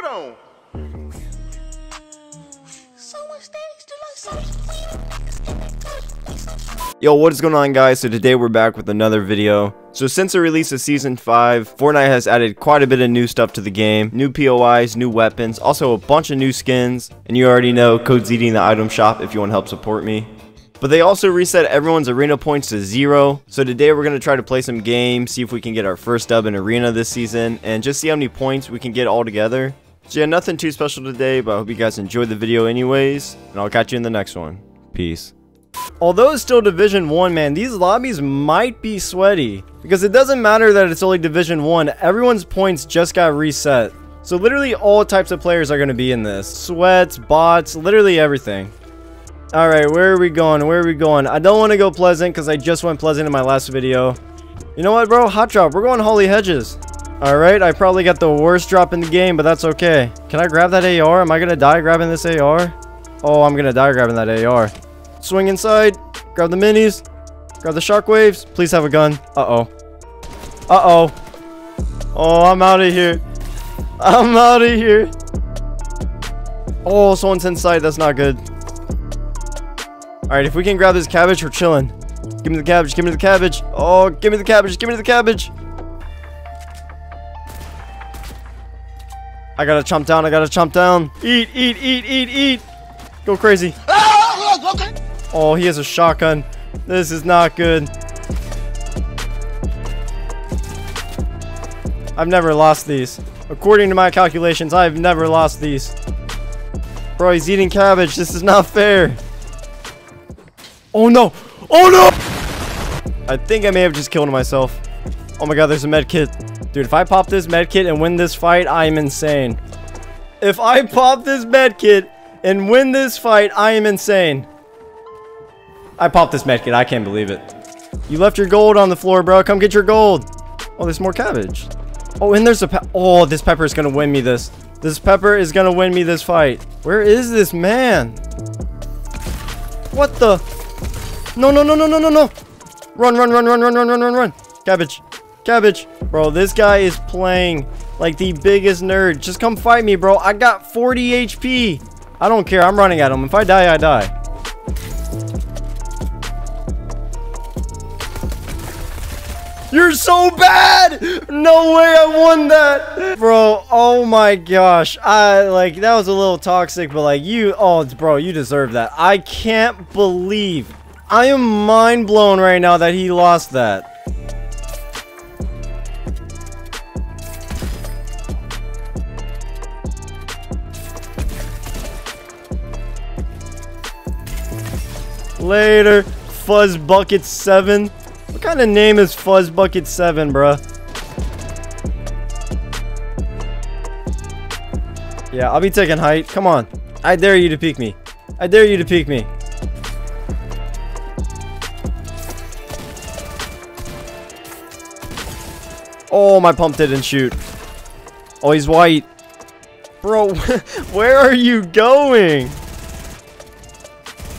Hold on. Yo, what is going on guys? So today we're back with another video. So since the release of Season 5, Fortnite has added quite a bit of new stuff to the game. New POIs, new weapons, also a bunch of new skins. And you already know, Code code's eating the item shop if you want to help support me. But they also reset everyone's arena points to zero. So today we're going to try to play some games, see if we can get our first dub in arena this season, and just see how many points we can get all together. So yeah, nothing too special today, but I hope you guys enjoyed the video anyways, and I'll catch you in the next one. Peace. Although it's still Division 1, man, these lobbies might be sweaty. Because it doesn't matter that it's only Division 1, everyone's points just got reset. So literally all types of players are going to be in this. Sweats, bots, literally everything. Alright, where are we going? Where are we going? I don't want to go Pleasant because I just went Pleasant in my last video. You know what, bro? Hot drop. We're going Holly Hedges. Alright, I probably got the worst drop in the game, but that's okay. Can I grab that AR? Am I going to die grabbing this AR? Oh, I'm going to die grabbing that AR. Swing inside. Grab the minis. Grab the shockwaves. Please have a gun. Uh-oh. Uh-oh. Oh, I'm out of here. I'm out of here. Oh, someone's inside. That's not good. Alright, if we can grab this cabbage, we're chilling. Give me the cabbage. Give me the cabbage. Oh, give me the cabbage. Give me the cabbage. I gotta chomp down. I gotta chomp down. Eat, eat, eat, eat, eat. Go crazy. Oh, he has a shotgun. This is not good. I've never lost these. According to my calculations, I've never lost these. Bro, he's eating cabbage. This is not fair. Oh no! Oh no! I think I may have just killed myself. Oh my god, there's a med kit. Dude, if I pop this med kit and win this fight, I am insane. If I pop this med kit and win this fight, I am insane. I popped this medkit. I can't believe it. You left your gold on the floor, bro. Come get your gold. Oh, there's more cabbage. Oh, and there's a Oh, this pepper is going to win me this. This pepper is going to win me this fight. Where is this man? What the? No, no, no, no, no, no, no. Run, run, run, run, run, run, run, run, run. Cabbage. Cabbage. Bro, this guy is playing like the biggest nerd. Just come fight me, bro. I got 40 HP. I don't care. I'm running at him. If I die, I die. You're so bad! No way I won that! Bro, oh my gosh. I, like, that was a little toxic, but like, you, oh, bro, you deserve that. I can't believe. I am mind blown right now that he lost that. Later, Fuzz Bucket 7. What kind of name is Fuzz Bucket 7, bruh? Yeah, I'll be taking height. Come on. I dare you to peek me. I dare you to peek me. Oh, my pump didn't shoot. Oh, he's white. Bro, where are you going?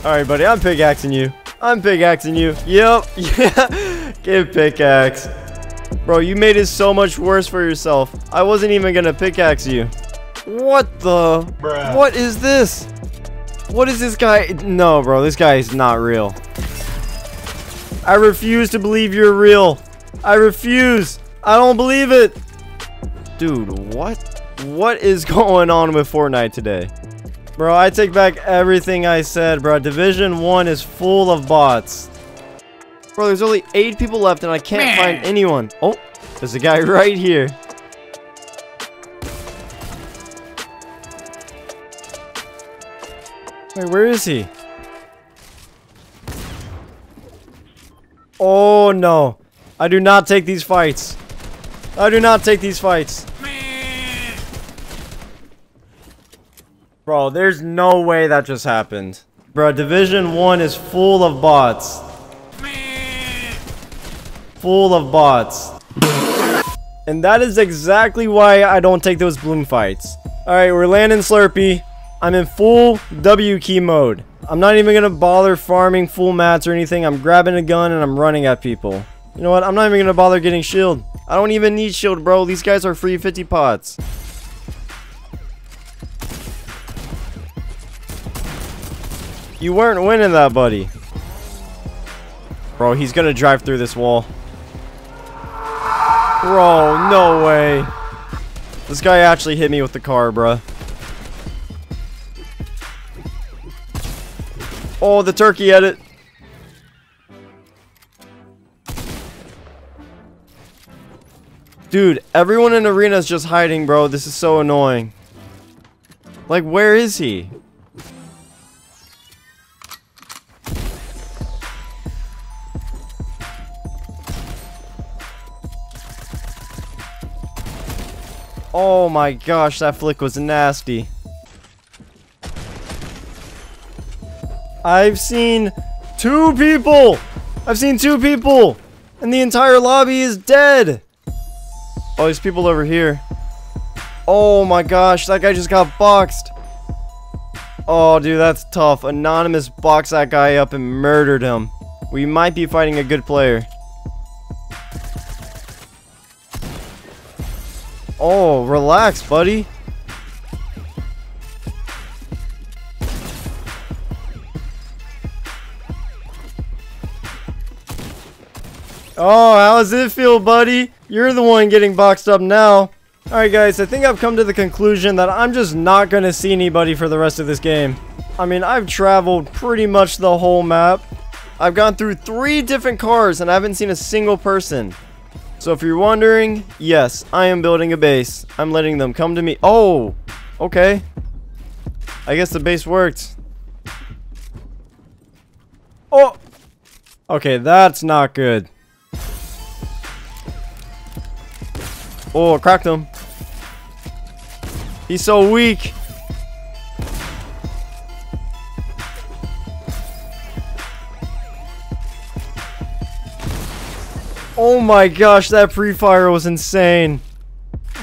Alright, buddy, I'm pickaxing you. I'm pickaxing you. Yep. Yeah. Give pickaxe. Bro, you made it so much worse for yourself. I wasn't even gonna pickaxe you. What the? Bruh. What is this? What is this guy? No, bro, this guy is not real. I refuse to believe you're real. I refuse. I don't believe it. Dude, what? What is going on with Fortnite today? Bro, I take back everything I said, bro. Division 1 is full of bots. Bro, there's only 8 people left and I can't Man. find anyone. Oh, there's a guy right here. Wait, where is he? Oh, no. I do not take these fights. I do not take these fights. Bro, there's no way that just happened. Bro, Division 1 is full of bots. Full of bots. And that is exactly why I don't take those bloom fights. Alright, we're landing Slurpy. I'm in full W key mode. I'm not even gonna bother farming full mats or anything. I'm grabbing a gun and I'm running at people. You know what? I'm not even gonna bother getting shield. I don't even need shield, bro. These guys are free 50 pots. You weren't winning that, buddy. Bro, he's gonna drive through this wall. Bro, no way. This guy actually hit me with the car, bruh. Oh, the turkey edit. Dude, everyone in arena is just hiding, bro. This is so annoying. Like, where is he? Oh my gosh, that flick was nasty. I've seen two people! I've seen two people! And the entire lobby is dead! Oh, there's people over here. Oh my gosh, that guy just got boxed. Oh, dude, that's tough. Anonymous boxed that guy up and murdered him. We might be fighting a good player. Oh, relax, buddy. Oh, how does it feel, buddy? You're the one getting boxed up now. Alright guys, I think I've come to the conclusion that I'm just not going to see anybody for the rest of this game. I mean, I've traveled pretty much the whole map. I've gone through three different cars and I haven't seen a single person. So if you're wondering, yes, I am building a base. I'm letting them come to me. Oh, okay. I guess the base worked. Oh, okay, that's not good. Oh, cracked him. He's so weak. Oh my gosh, that pre-fire was insane.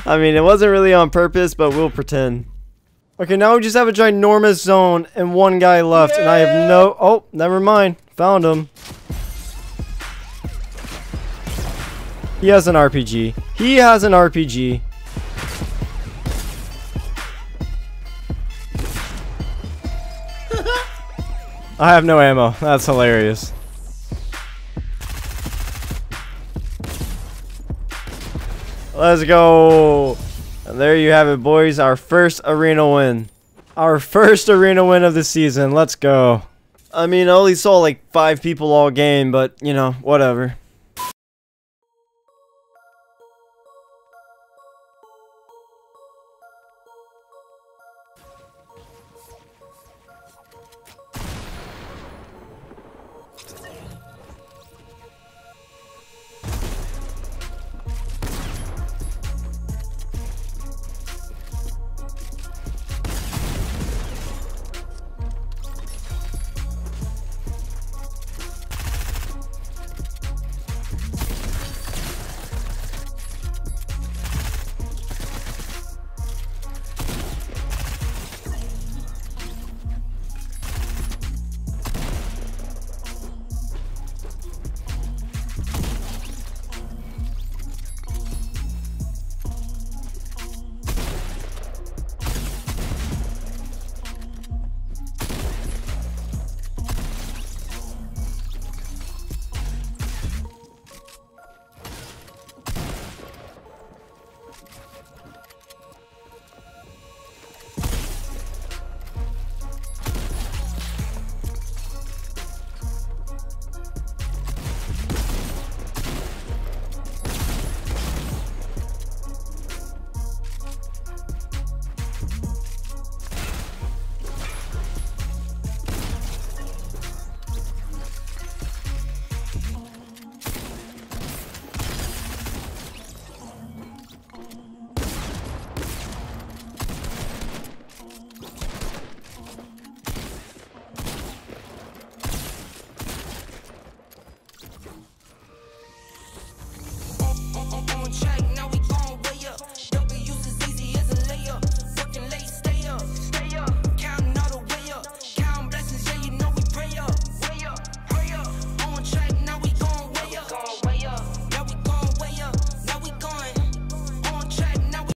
I mean, it wasn't really on purpose, but we'll pretend. Okay, now we just have a ginormous zone and one guy left, yeah. and I have no... Oh, never mind. Found him. He has an RPG. He has an RPG. I have no ammo. That's hilarious. Let's go. And there you have it, boys. Our first arena win. Our first arena win of the season. Let's go. I mean, I only saw like five people all game, but, you know, whatever.